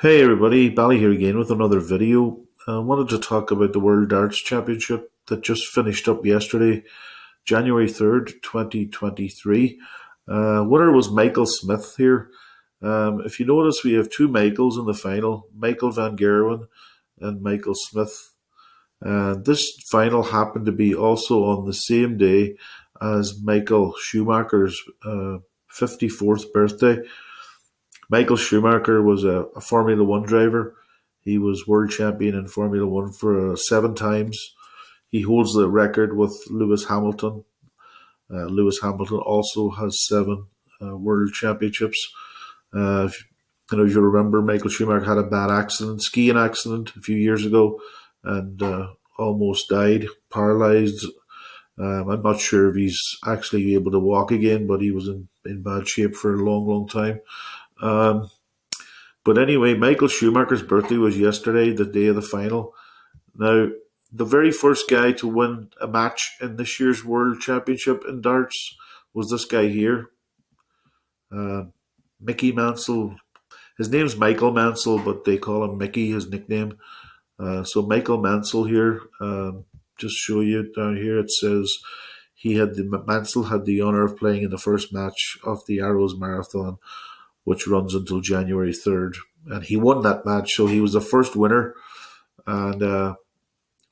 Hey everybody, Bally here again with another video. I wanted to talk about the World Darts Championship that just finished up yesterday, January 3rd, 2023. Uh, winner was Michael Smith here. Um, if you notice, we have two Michaels in the final, Michael Van Gerwen and Michael Smith. Uh, this final happened to be also on the same day as Michael Schumacher's uh, 54th birthday. Michael Schumacher was a, a, Formula One driver. He was world champion in Formula One for uh, seven times. He holds the record with Lewis Hamilton. Uh, Lewis Hamilton also has seven uh, world championships. Uh, if, you know, if you remember, Michael Schumacher had a bad accident, skiing accident, a few years ago, and uh, almost died, paralyzed. Um, I'm not sure if he's actually able to walk again, but he was in, in bad shape for a long, long time. Um, but anyway, Michael Schumacher's birthday was yesterday, the day of the final. Now, the very first guy to win a match in this year's World Championship in darts was this guy here, uh, Mickey Mansell. His name's Michael Mansell, but they call him Mickey, his nickname. Uh, so Michael Mansell here, um, just show you down here. It says he had the Mansell had the honor of playing in the first match of the Arrows Marathon which runs until January 3rd. And he won that match, so he was the first winner. And uh,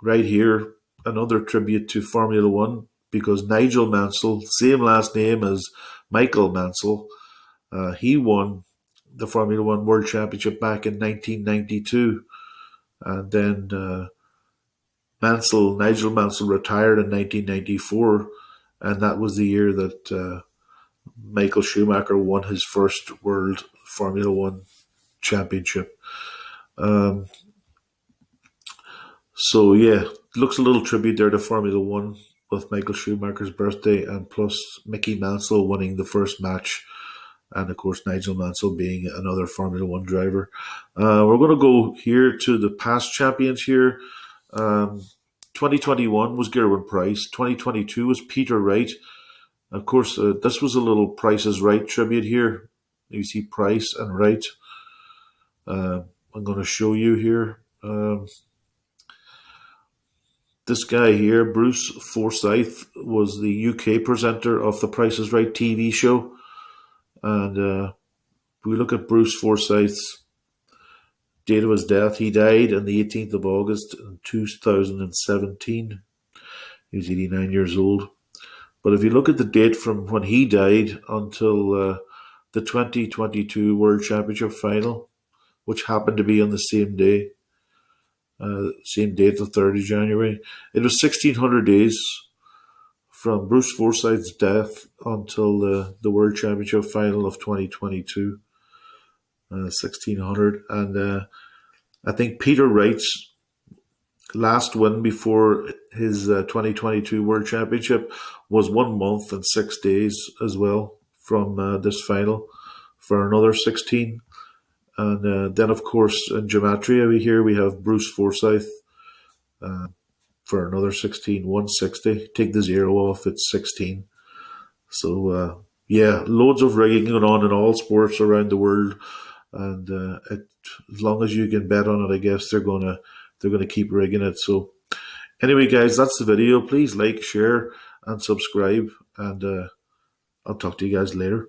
right here, another tribute to Formula One because Nigel Mansell, same last name as Michael Mansell, uh, he won the Formula One World Championship back in 1992. And then uh, Mansell, Nigel Mansell retired in 1994. And that was the year that uh, Michael Schumacher won his first World Formula One championship. Um, so yeah, looks a little tribute there to Formula One with Michael Schumacher's birthday and plus Mickey Mansell winning the first match, and of course Nigel Mansell being another Formula One driver. Uh, we're going to go here to the past champions here. Um, 2021 was Gerwyn Price. 2022 was Peter Wright. Of course, uh, this was a little Price is Right tribute here. You see Price and Right. Uh, I'm going to show you here. Um, this guy here, Bruce Forsyth, was the UK presenter of the Price is Right TV show. And uh, we look at Bruce Forsyth's date of his death, he died on the 18th of August in 2017. He was 89 years old. But if you look at the date from when he died until uh, the 2022 World Championship final, which happened to be on the same day, uh, same date, the 3rd of January, it was 1600 days from Bruce Forsyth's death until the, the World Championship final of 2022. Uh, 1600. And uh, I think Peter Wright's last win before his uh, 2022 World Championship was one month and six days as well from uh, this final for another 16. And uh, then, of course, in Gematria, we here we have Bruce Forsyth uh, for another 16, 160. Take the zero off, it's 16. So, uh, yeah, loads of rigging going on in all sports around the world. And uh, it, as long as you can bet on it, I guess they're going to they're going to keep rigging it. So anyway, guys, that's the video. Please like, share, and subscribe. And uh, I'll talk to you guys later.